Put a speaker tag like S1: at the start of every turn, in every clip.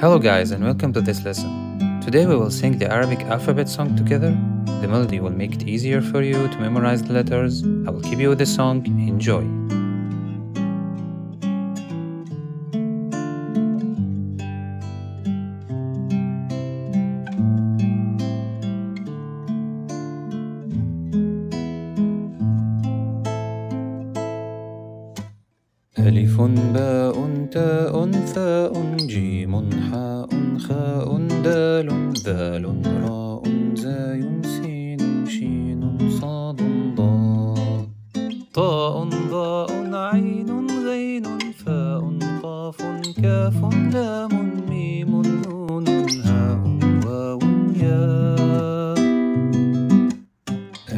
S1: Hello, guys, and welcome to this lesson. Today we will sing the Arabic alphabet song together. The melody will make it easier for you to memorize the letters. I will keep you with the song. Enjoy. ألف باء تاء ثاء جيم حاء خاء دال ذال راء زاي سين شين صاد ضاد طاء ظاء عين غين فاء قاف كاف لام ميم نون هاء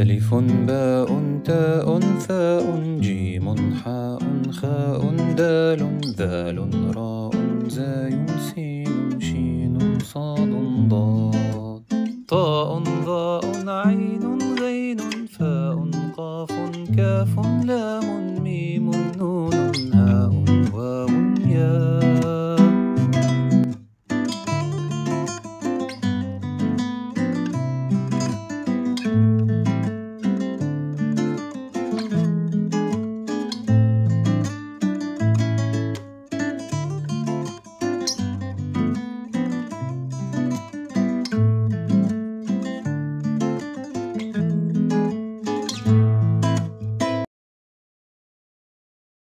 S1: ألف باء تاء ثاء جيم حاء خاء دال ذال راء زاي سين شين صاد ضاد طاء ضاء عين غين فاء قاف كاف لام ميم نون هاء واو ياء